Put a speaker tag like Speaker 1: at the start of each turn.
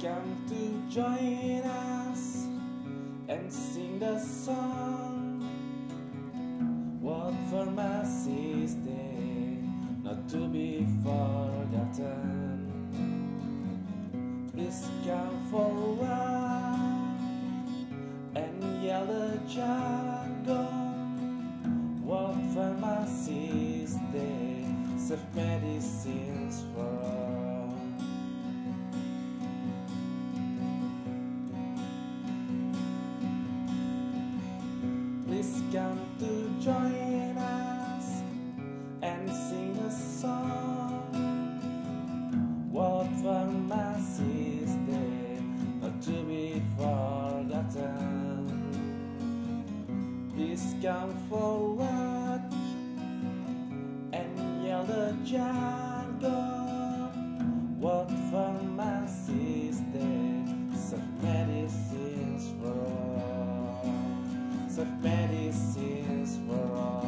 Speaker 1: come to join us and sing the song. World Pharmacists Day, not to be forgotten. Please come forward and yell the jargon. World Pharmacists Day, serve medicines for all. Please come to join us and sing a song. World Pharmacists Day, not to be forgotten. Please come forward and yell the jargon. medicines for all.